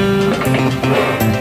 Música